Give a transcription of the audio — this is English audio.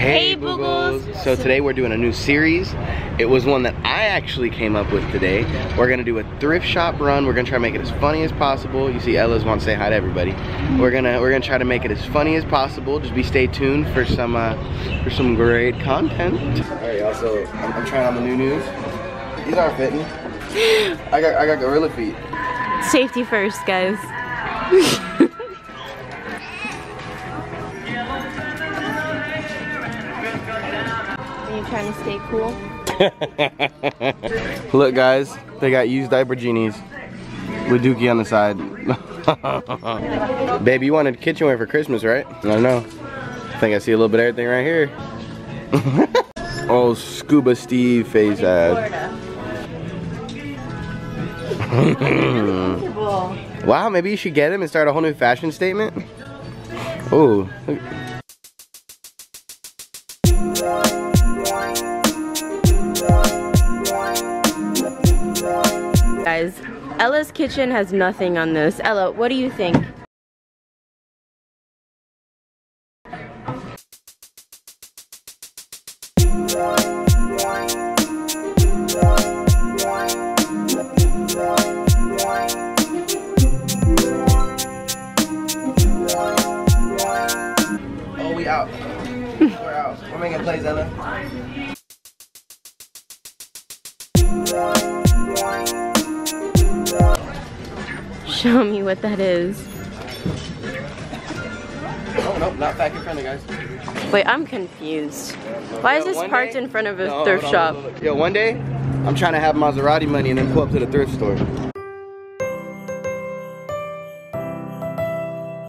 Hey, Boogles. So today we're doing a new series. It was one that I actually came up with today. We're gonna do a thrift shop run. We're gonna try to make it as funny as possible. You see Ella's want to say hi to everybody. We're gonna we're gonna try to make it as funny as possible. Just be stay tuned for some uh, for some great content. All right, y'all. So I'm, I'm trying on the new news. These aren't fitting. I got I got gorilla feet. Safety first, guys. Are you trying to stay cool? Look guys, they got used diaper genies with Dookie on the side. Baby, you wanted kitchenware for Christmas, right? I don't know. I think I see a little bit of everything right here. oh, Scuba Steve face ad. wow, maybe you should get him and start a whole new fashion statement. Oh, Guys, Ella's kitchen has nothing on this. Ella, what do you think? oh, we out. We're out. We're making plays, Ella. Show me what that is. Oh, nope, not factory friendly, guys. Wait, I'm confused. Why is this one parked day- in front of a No, thrift on, shop? on. Yo, one day, I'm trying to have Maserati money and then pull up to the thrift store.